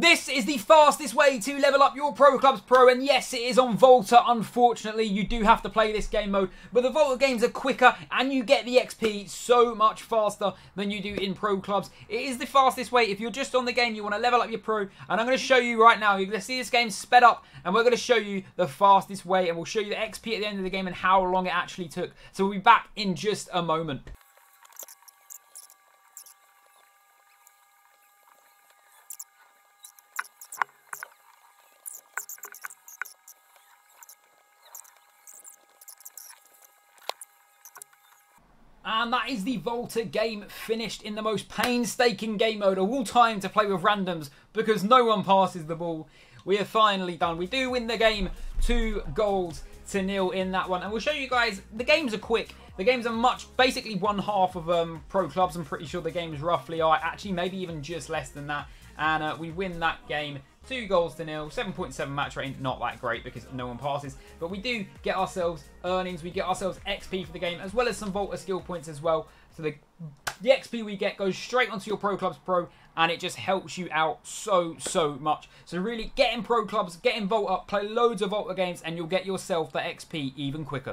This is the fastest way to level up your Pro Clubs Pro, and yes, it is on Volta. Unfortunately, you do have to play this game mode, but the Volta games are quicker, and you get the XP so much faster than you do in Pro Clubs. It is the fastest way. If you're just on the game, you want to level up your Pro, and I'm going to show you right now. You're going to see this game sped up, and we're going to show you the fastest way, and we'll show you the XP at the end of the game and how long it actually took. So we'll be back in just a moment. And that is the Volta game finished in the most painstaking game mode of all time to play with randoms because no one passes the ball. We are finally done. We do win the game two goals to nil in that one. And we'll show you guys, the games are quick. The games are much, basically one half of um, pro clubs. I'm pretty sure the games roughly are. Actually, maybe even just less than that. And uh, we win that game two goals to nil, 7.7 match rating, not that great because no one passes, but we do get ourselves earnings, we get ourselves XP for the game, as well as some Volta skill points as well. So the, the XP we get goes straight onto your Pro Clubs Pro, and it just helps you out so, so much. So really get in Pro Clubs, get in Volta, play loads of Volta games, and you'll get yourself the XP even quicker.